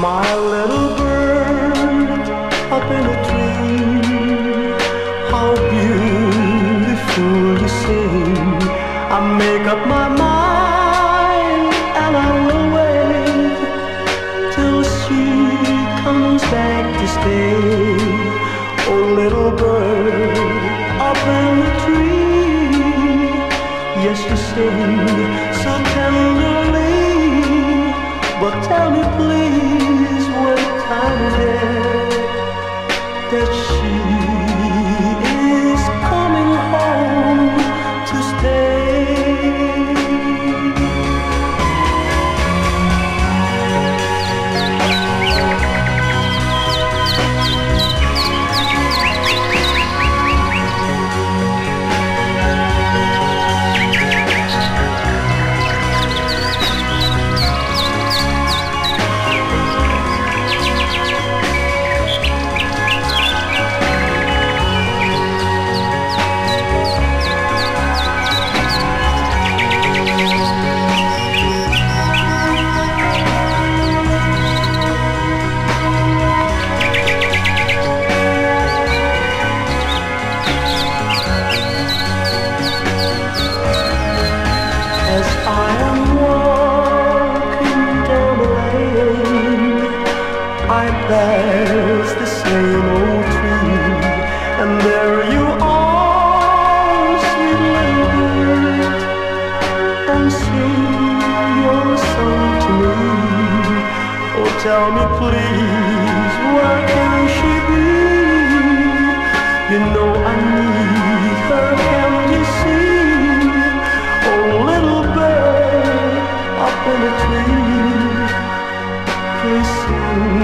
My little bird up in a tree, how beautiful you sing. I make up my mind and I will wait till she comes back to stay. Oh, little bird up in the tree, yes, you sing so tenderly. But tell me, please, And there you are, sweet lady, and sing your song to me. Oh, tell me, please, where can she be? You know I need her, can you see? Oh, little bird up in a tree, please sing.